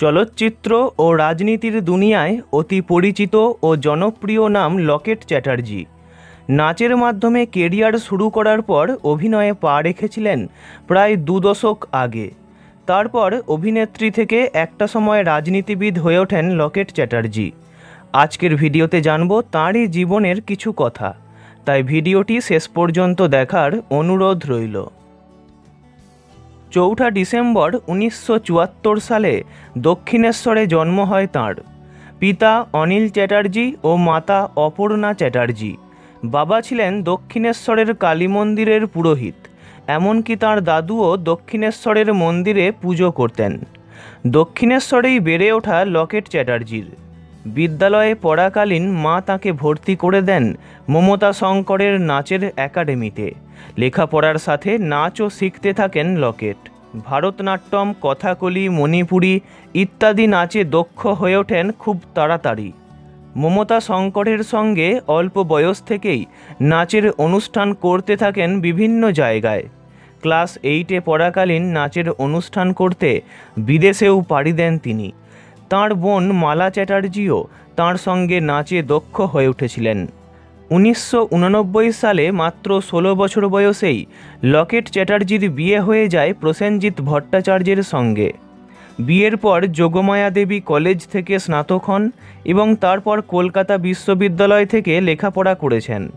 চলচ্চিত্র ও রাজনীতির দুনিয়ায় অতি পরিচিত ও জনপ্রিয় নাম লকেট চ্যাটার্জি। নাচের মাধ্যমে কেরিয়ার শুরু করার পর অভিনয়ে পা রেখেছিলেন প্রায় দু দশক আগে। তারপর অভিনেত্রী থেকে একটা সময় রাজনীতিবিদ হয়ে ওঠেন লকেট চ্যাটার্জি। আজকের ভিডিওতে জানব তাঁরই জীবনের কিছু কথা। তাই ভিডিওটি শেষ পর্যন্ত দেখার অনুরোধ রইল। চৌঠা ডিসেম্বর উনিশশো চুয়াত্তর সালে দক্ষিণেশ্বরে জন্ম হয় তাঁর। পিতা অনিল চ্যাটার্জি ও মাতা অপর্ণা চ্যাটার্জি। বাবা ছিলেন দক্ষিণেশ্বরের কালী মন্দিরের পুরোহিত, এমনকি তার দাদুও দক্ষিণেশ্বরের মন্দিরে পুজো করতেন। দক্ষিণেশ্বরেই বেড়ে ওঠা লকেট চ্যাটার্জির। বিদ্যালয়ে পড়াকালীন মা তাকে ভর্তি করে দেন মমতা শঙ্করের নাচের একাডেমিতে। লেখাপড়ার সাথে নাচও শিখতে থাকেন লকেট। ভারতনাট্যম, কথাকলি, মণিপুরী ইত্যাদি নাচে দক্ষ হয়ে ওঠেন খুব তাড়াতাড়ি। মমতা শঙ্করের সঙ্গে অল্প বয়স থেকেই নাচের অনুষ্ঠান করতে থাকেন বিভিন্ন জায়গায়। ক্লাস এইটে পড়াকালীন নাচের অনুষ্ঠান করতে বিদেশেও পাড়ি দেন তিনি। তাঁর বোন মালা চ্যাটার্জিও তাঁর সঙ্গে নাচে দক্ষ হয়ে উঠেছিলেন। উনিশশো সালে মাত্র ষোলো বছর বয়সেই লকেট চ্যাটার্জির বিয়ে হয়ে যায় প্রসেনজিৎ ভট্টাচার্যের সঙ্গে। বিয়ের পর যোগমায়া দেবী কলেজ থেকে স্নাতক হন এবং তারপর কলকাতা বিশ্ববিদ্যালয় থেকে লেখাপড়া করেছেন।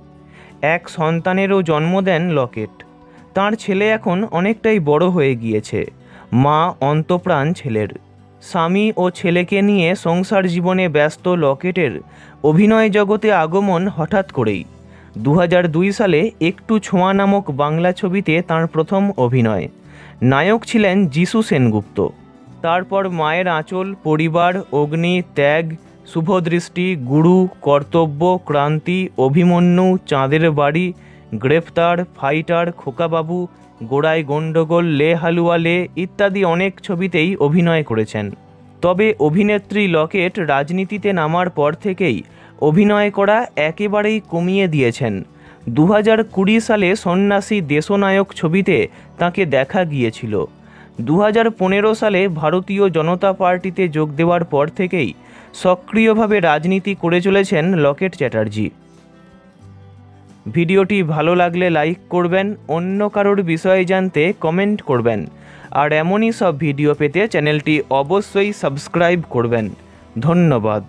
এক সন্তানেরও জন্ম দেন লকেট। তার ছেলে এখন অনেকটাই বড় হয়ে গিয়েছে। মা অন্তপ্রাণ ছেলের। স্বামী ও ছেলেকে নিয়ে সংসার জীবনে ব্যস্ত লকেটের অভিনয় জগতে আগমন হঠাৎ করেই। দু হাজার দুই সালে একটু ছোঁয়া নামক বাংলা ছবিতে তার প্রথম অভিনয়। নায়ক ছিলেন যিশু সেনগুপ্ত। তারপর মায়ের আঁচল, পরিবার, অগ্নি, ত্যাগ, শুভদৃষ্টি, গুরু, কর্তব্য, ক্রান্তি, অভিমন্যু, চাঁদের বাড়ি, গ্রেফতার, ফাইটার, খোকাবাবু গোড়ায় গন্ডগোল লে হালুয়া লে ইত্যাদি অনেক ছবিতেই অভিনয় করেছেন। তবে অভিনেত্রী লকেট রাজনীতিতে নামার পর থেকেই অভিনয় করা একেবারেই কমিয়ে দিয়েছেন। দু হাজার কুড়ি সালে সন্ন্যাসী দেশনায়ক ছবিতে তাকে দেখা গিয়েছিল। দু হাজার পনেরো সালে ভারতীয় জনতা পার্টিতে যোগ দেওয়ার পর থেকেই সক্রিয়ভাবে রাজনীতি করে চলেছেন লকেট চ্যাটার্জি। ভিডিওটি ভালো লাগলে লাইক করবেন, অন্য কারোর বিষয়ে জানতে কমেন্ট করবেন। আর এমনই সব ভিডিও পেতে চ্যানেলটি অবশ্যই সাবস্ক্রাইব করবেন। ধন্যবাদ।